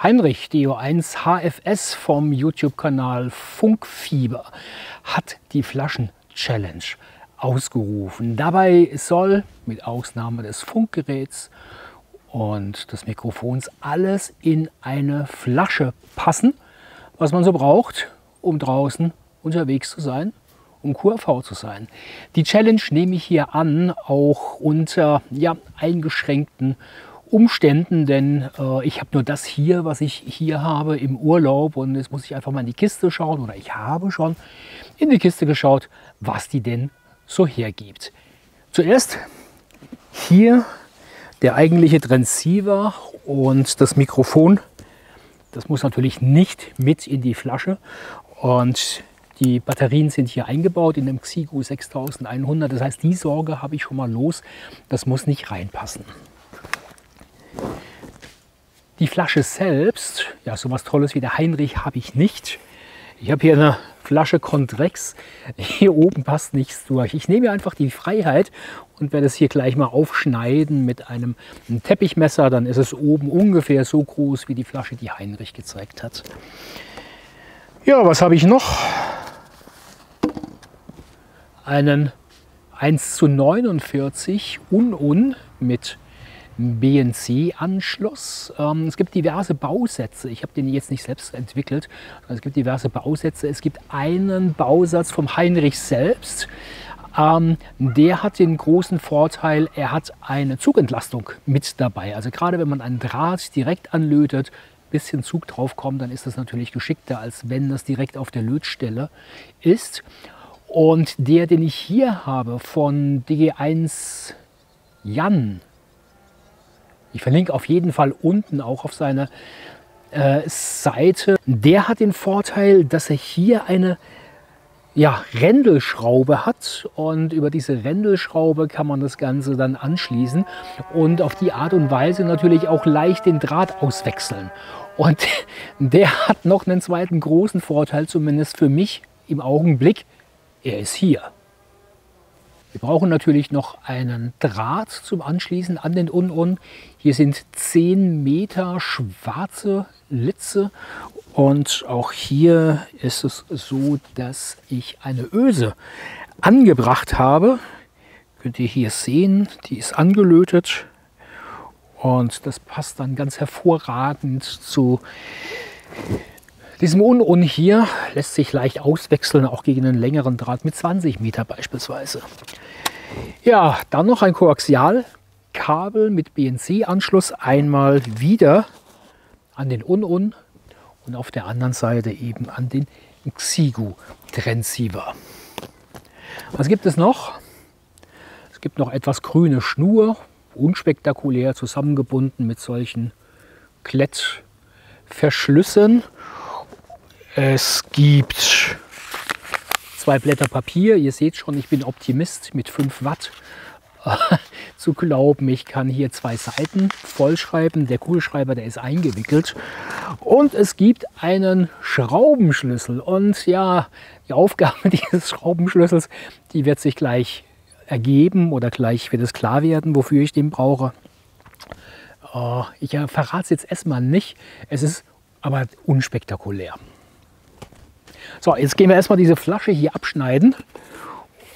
Heinrich DO1 HFS vom YouTube-Kanal Funkfieber hat die Flaschen-Challenge ausgerufen. Dabei soll mit Ausnahme des Funkgeräts und des Mikrofons alles in eine Flasche passen, was man so braucht, um draußen unterwegs zu sein, um QRV zu sein. Die Challenge nehme ich hier an, auch unter ja, eingeschränkten Umständen, denn äh, ich habe nur das hier, was ich hier habe im Urlaub und jetzt muss ich einfach mal in die Kiste schauen oder ich habe schon in die Kiste geschaut, was die denn so hergibt. Zuerst hier der eigentliche Transceiver und das Mikrofon. Das muss natürlich nicht mit in die Flasche und die Batterien sind hier eingebaut in dem Xigu 6100. Das heißt, die Sorge habe ich schon mal los. Das muss nicht reinpassen. Die Flasche selbst, ja, so was Tolles wie der Heinrich habe ich nicht. Ich habe hier eine Flasche Contrex. Hier oben passt nichts durch. Ich nehme einfach die Freiheit und werde es hier gleich mal aufschneiden mit einem, einem Teppichmesser. Dann ist es oben ungefähr so groß wie die Flasche, die Heinrich gezeigt hat. Ja, was habe ich noch? Einen 1 zu 49 Un-Un mit BNC-Anschluss. Ähm, es gibt diverse Bausätze. Ich habe den jetzt nicht selbst entwickelt. Es gibt diverse Bausätze. Es gibt einen Bausatz vom Heinrich selbst. Ähm, der hat den großen Vorteil, er hat eine Zugentlastung mit dabei. Also gerade wenn man einen Draht direkt anlötet, bisschen Zug drauf kommt, dann ist das natürlich geschickter, als wenn das direkt auf der Lötstelle ist. Und der, den ich hier habe von DG1 Jan, ich verlinke auf jeden Fall unten auch auf seine äh, Seite. Der hat den Vorteil, dass er hier eine ja, Rändelschraube hat und über diese Rändelschraube kann man das Ganze dann anschließen und auf die Art und Weise natürlich auch leicht den Draht auswechseln. Und der hat noch einen zweiten großen Vorteil, zumindest für mich im Augenblick. Er ist hier. Wir brauchen natürlich noch einen Draht zum Anschließen an den Un-Un. Hier sind 10 Meter schwarze Litze und auch hier ist es so, dass ich eine Öse angebracht habe. Könnt ihr hier sehen, die ist angelötet und das passt dann ganz hervorragend zu diesem Un-Un hier lässt sich leicht auswechseln, auch gegen einen längeren Draht mit 20 Meter beispielsweise. Ja, dann noch ein Koaxialkabel mit BNC-Anschluss einmal wieder an den Un-Un und auf der anderen Seite eben an den Xigu Transceiver. Was gibt es noch? Es gibt noch etwas grüne Schnur, unspektakulär zusammengebunden mit solchen Klettverschlüssen. Es gibt zwei Blätter Papier. Ihr seht schon, ich bin Optimist mit 5 Watt zu glauben, ich kann hier zwei Seiten vollschreiben. Der Kugelschreiber, der ist eingewickelt. Und es gibt einen Schraubenschlüssel. Und ja, die Aufgabe dieses Schraubenschlüssels, die wird sich gleich ergeben oder gleich wird es klar werden, wofür ich den brauche. Äh, ich verrate es jetzt erstmal nicht. Es ist aber unspektakulär. So, jetzt gehen wir erstmal diese Flasche hier abschneiden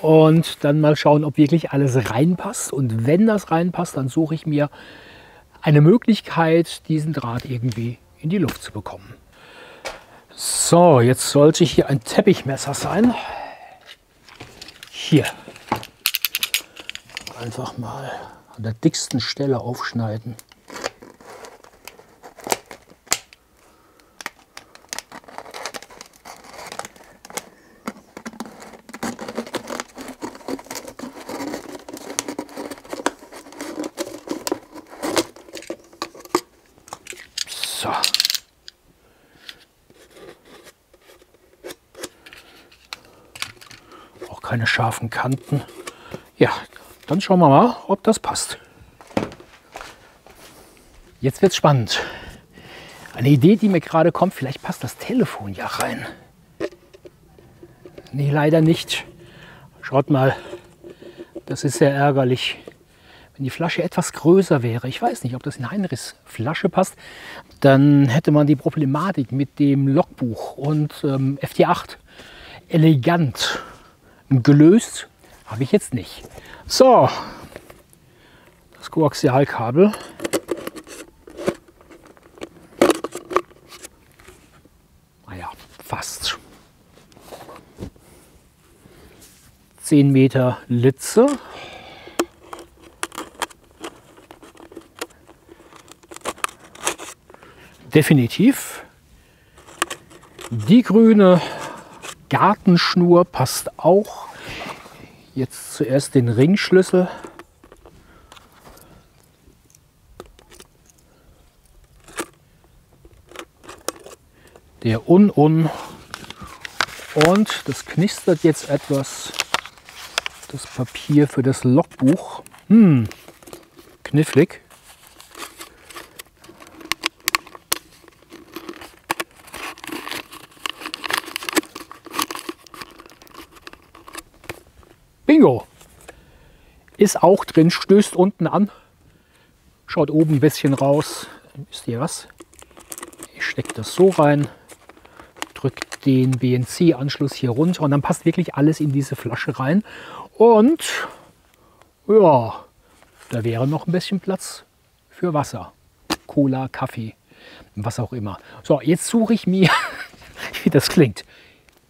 und dann mal schauen, ob wirklich alles reinpasst. Und wenn das reinpasst, dann suche ich mir eine Möglichkeit, diesen Draht irgendwie in die Luft zu bekommen. So, jetzt sollte hier ein Teppichmesser sein. Hier. Einfach mal an der dicksten Stelle aufschneiden. So. Auch keine scharfen Kanten. Ja, dann schauen wir mal, ob das passt. Jetzt wird es spannend. Eine Idee, die mir gerade kommt, vielleicht passt das Telefon ja rein. Nee, leider nicht. Schaut mal, das ist sehr ärgerlich. wenn die Flasche etwas größer wäre, ich weiß nicht, ob das in Heinrichs Flasche passt, dann hätte man die Problematik mit dem Logbuch und ähm, FT8 elegant gelöst. Habe ich jetzt nicht. So, das Koaxialkabel. Naja, fast. 10 Meter Litze. Definitiv. Die grüne Gartenschnur passt auch. Jetzt zuerst den Ringschlüssel. Der Un-Un. Und das knistert jetzt etwas. Das Papier für das Logbuch. Hm, knifflig. Bingo! Ist auch drin, stößt unten an, schaut oben ein bisschen raus. Wisst ihr was? Ich stecke das so rein, drücke den BNC-Anschluss hier runter und dann passt wirklich alles in diese Flasche rein. Und ja, da wäre noch ein bisschen Platz für Wasser, Cola, Kaffee, was auch immer. So, jetzt suche ich mir, wie das klingt,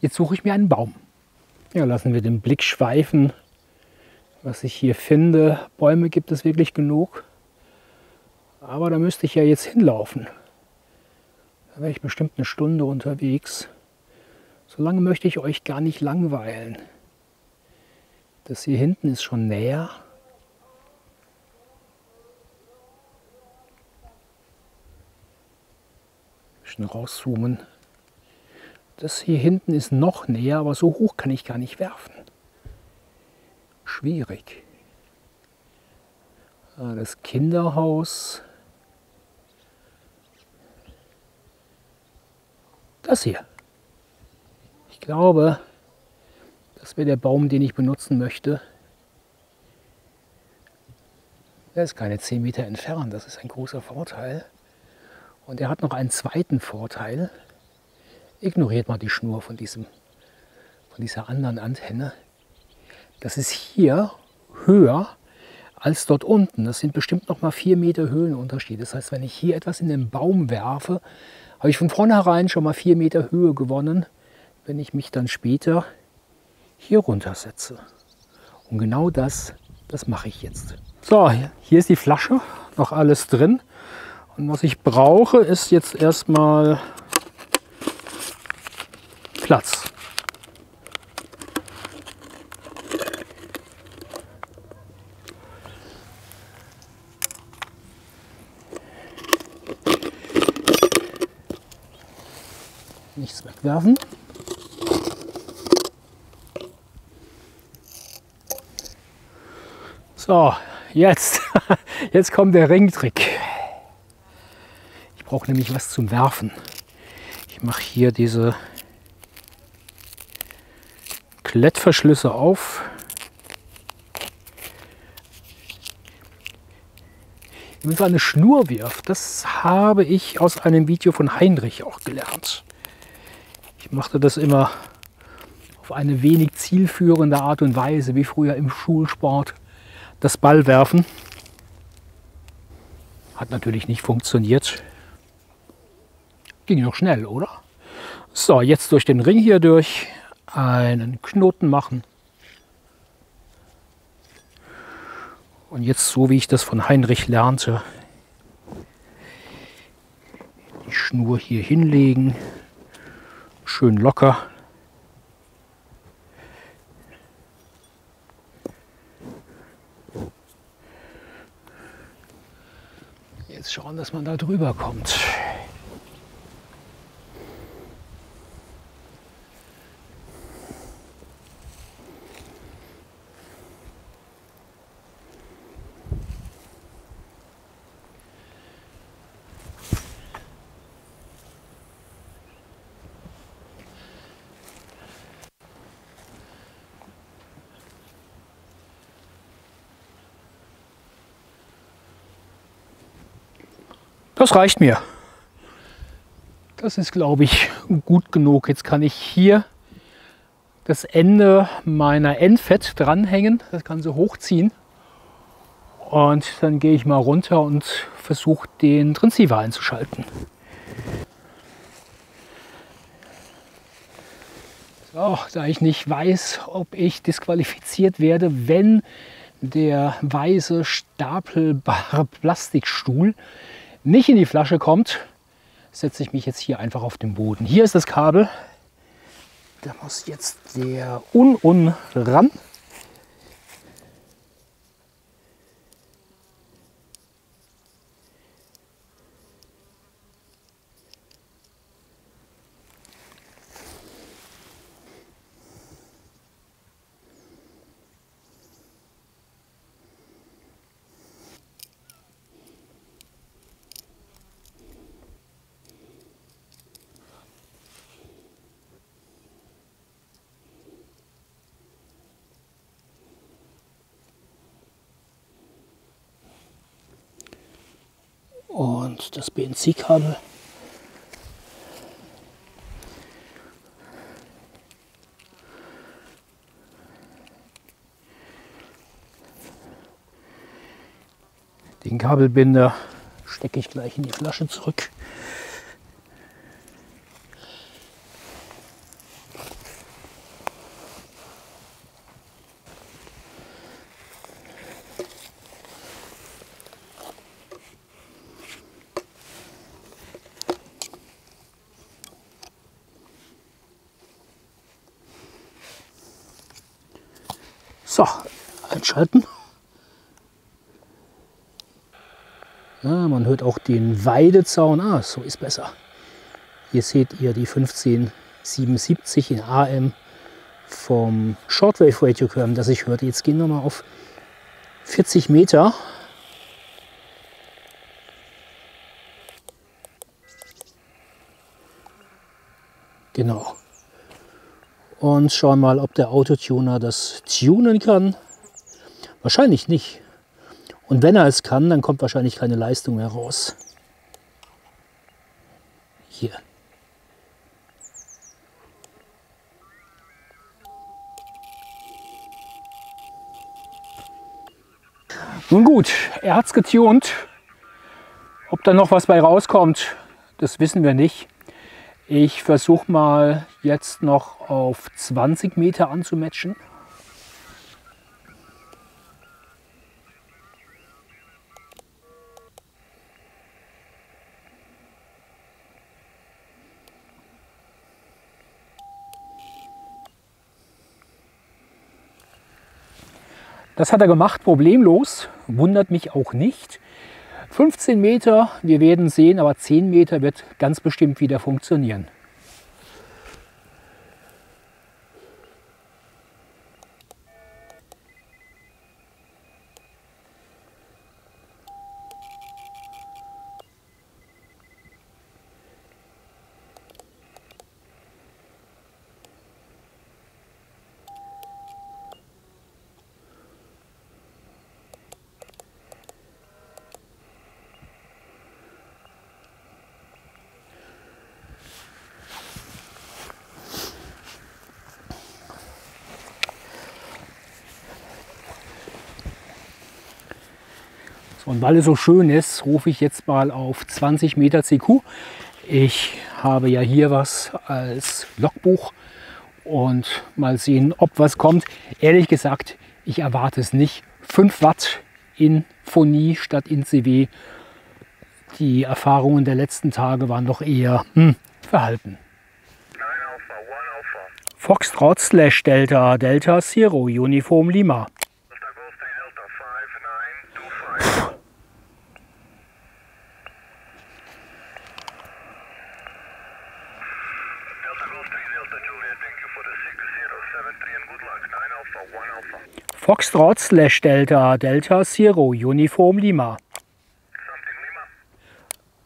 jetzt suche ich mir einen Baum. Ja, lassen wir den Blick schweifen, was ich hier finde. Bäume gibt es wirklich genug. Aber da müsste ich ja jetzt hinlaufen. Da wäre ich bestimmt eine Stunde unterwegs. So lange möchte ich euch gar nicht langweilen. Das hier hinten ist schon näher. Ein bisschen rauszoomen. Das hier hinten ist noch näher, aber so hoch kann ich gar nicht werfen. Schwierig. Ah, das Kinderhaus. Das hier. Ich glaube, das wäre der Baum, den ich benutzen möchte. Er ist keine 10 Meter entfernt, das ist ein großer Vorteil. Und er hat noch einen zweiten Vorteil ignoriert mal die Schnur von, diesem, von dieser anderen Antenne. Das ist hier höher als dort unten. Das sind bestimmt noch mal vier Meter Höhenunterschied. Das heißt, wenn ich hier etwas in den Baum werfe, habe ich von vornherein schon mal vier Meter Höhe gewonnen, wenn ich mich dann später hier runtersetze. Und genau das, das mache ich jetzt. So, hier ist die Flasche, noch alles drin. Und was ich brauche, ist jetzt erstmal Platz. Nichts wegwerfen. So, jetzt, jetzt kommt der Ringtrick. Ich brauche nämlich was zum Werfen. Ich mache hier diese Klettverschlüsse auf. Wie man eine Schnur wirft, das habe ich aus einem Video von Heinrich auch gelernt. Ich machte das immer auf eine wenig zielführende Art und Weise, wie früher im Schulsport das Ballwerfen. Hat natürlich nicht funktioniert. Ging noch schnell, oder? So, jetzt durch den Ring hier durch einen Knoten machen. Und jetzt, so wie ich das von Heinrich lernte, die Schnur hier hinlegen, schön locker. Jetzt schauen, dass man da drüber kommt. Das reicht mir. Das ist, glaube ich, gut genug. Jetzt kann ich hier das Ende meiner Endfett dranhängen, das Ganze hochziehen. Und dann gehe ich mal runter und versuche den Transceiver einzuschalten. So, da ich nicht weiß, ob ich disqualifiziert werde, wenn der weiße stapelbare Plastikstuhl nicht in die Flasche kommt, setze ich mich jetzt hier einfach auf den Boden. Hier ist das Kabel. Da muss jetzt der Un-Un ran. Und das BNC-Kabel. Den Kabelbinder stecke ich gleich in die Flasche zurück. So, einschalten. Ja, man hört auch den Weidezaun. Ah, so ist besser. Hier seht ihr die 1577 in AM vom Shortwave Radiogramm, das ich hörte. Jetzt gehen wir mal auf 40 Meter. Genau und schauen mal, ob der Autotuner das tunen kann. Wahrscheinlich nicht. Und wenn er es kann, dann kommt wahrscheinlich keine Leistung mehr raus. Hier. Nun gut, er hat es getunt. Ob da noch was bei rauskommt, das wissen wir nicht. Ich versuche mal jetzt noch auf 20 Meter anzumatchen. Das hat er gemacht, problemlos, wundert mich auch nicht. 15 Meter, wir werden sehen, aber 10 Meter wird ganz bestimmt wieder funktionieren. Und weil es so schön ist, rufe ich jetzt mal auf 20 Meter CQ. Ich habe ja hier was als Logbuch und mal sehen, ob was kommt. Ehrlich gesagt, ich erwarte es nicht. 5 Watt in Phonie statt in CW. Die Erfahrungen der letzten Tage waren doch eher hm, verhalten. Foxtrot slash Delta Delta Zero Uniform Lima. Foxtrot slash Delta Delta Zero Uniform Lima.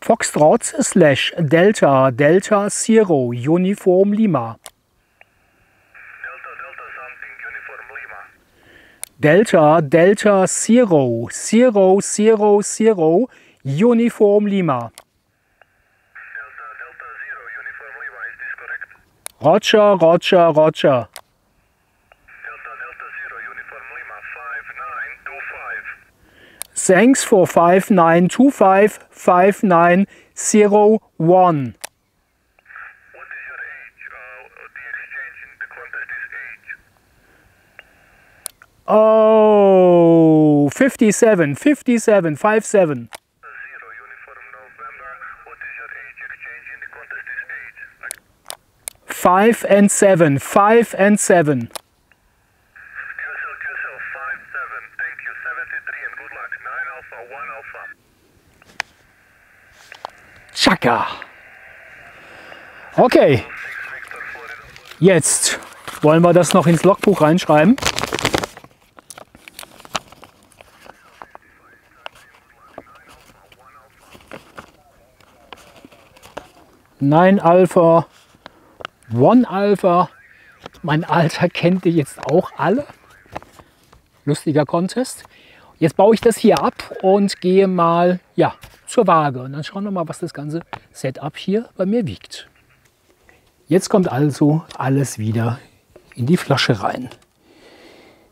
Foxtrot slash Delta Delta Zero Uniform Lima. Delta Delta Zero Zero Zero Zero Uniform Lima. Roger, roger, roger. Delta, Delta Zero, Uniform Lima, five, nine, two, five. Thanks for 5925 5901. Uh, oh, 57, 57, 57. good luck. 9 Alpha, 1 Alpha. Chaka. Okay, 6 Victor, Florida, Florida. jetzt wollen wir das noch ins Logbuch reinschreiben. Nein Alpha, One Alpha. Mein Alter kennt ihr jetzt auch alle. Lustiger Contest. Jetzt baue ich das hier ab und gehe mal ja, zur Waage. Und dann schauen wir mal, was das ganze Setup hier bei mir wiegt. Jetzt kommt also alles wieder in die Flasche rein.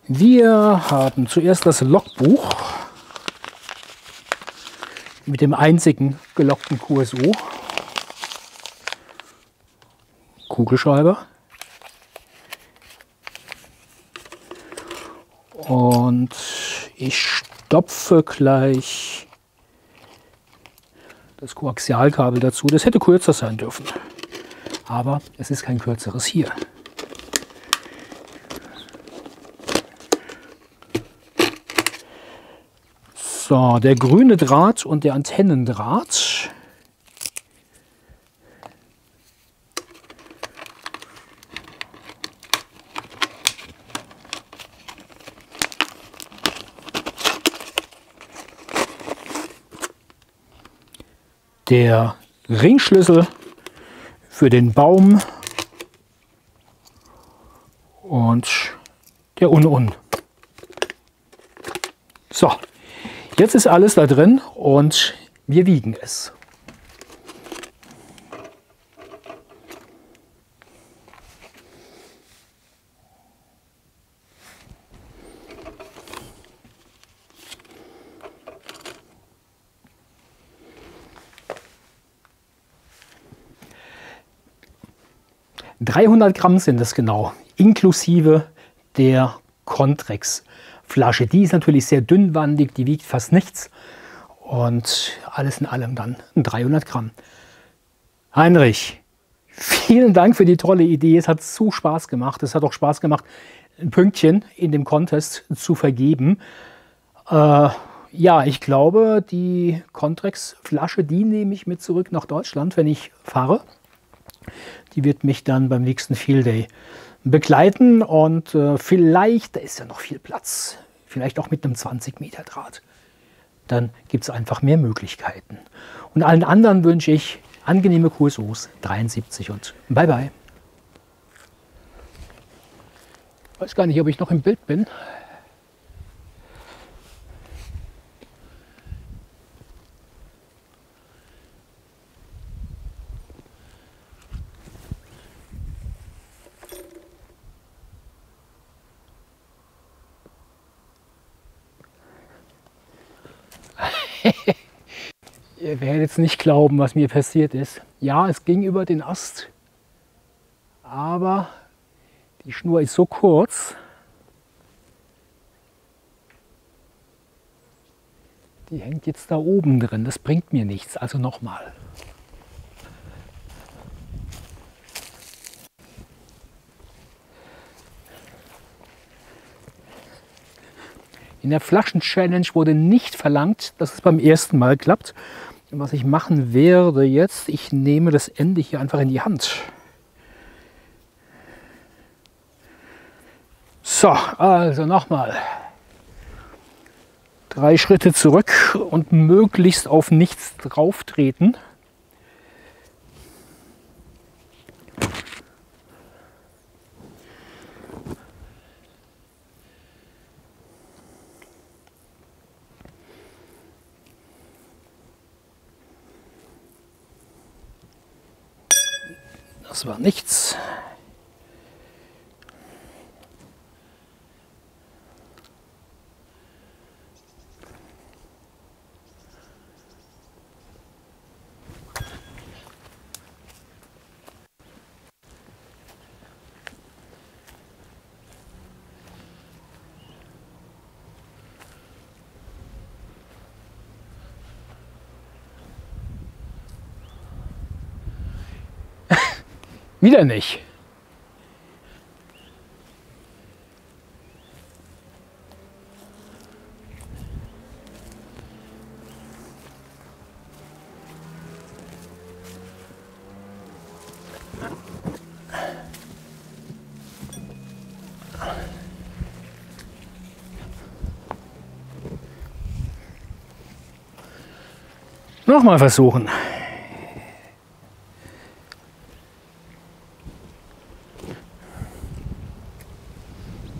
Wir haben zuerst das Logbuch mit dem einzigen gelockten QSO. Kugelschreiber. Und ich stopfe gleich das Koaxialkabel dazu. Das hätte kürzer sein dürfen. Aber es ist kein kürzeres hier. So, der grüne Draht und der Antennendraht. Der Ringschlüssel für den Baum und der Un-Un. So, jetzt ist alles da drin und wir wiegen es. Dreihundert Gramm sind es genau, inklusive der Contrex Flasche. Die ist natürlich sehr dünnwandig, die wiegt fast nichts. Und alles in allem dann 300 Gramm. Heinrich, vielen Dank für die tolle Idee. Es hat so Spaß gemacht. Es hat auch Spaß gemacht, ein Pünktchen in dem Contest zu vergeben. Äh, ja, ich glaube, die Contrex-Flasche, die nehme ich mit zurück nach Deutschland, wenn ich fahre. Die wird mich dann beim nächsten Field Day begleiten und äh, vielleicht, da ist ja noch viel Platz, vielleicht auch mit einem 20 Meter Draht. Dann gibt es einfach mehr Möglichkeiten. Und allen anderen wünsche ich angenehme QSOs 73 und bye bye. Ich weiß gar nicht, ob ich noch im Bild bin. Ihr werdet jetzt nicht glauben, was mir passiert ist. Ja, es ging über den Ast, aber die Schnur ist so kurz, die hängt jetzt da oben drin. Das bringt mir nichts. Also nochmal. In der Flaschen-Challenge wurde nicht verlangt, dass es beim ersten Mal klappt. Was ich machen werde jetzt, ich nehme das Ende hier einfach in die Hand. So, also nochmal. Drei Schritte zurück und möglichst auf nichts drauf treten. Das war nichts. Wieder nicht. Nochmal versuchen.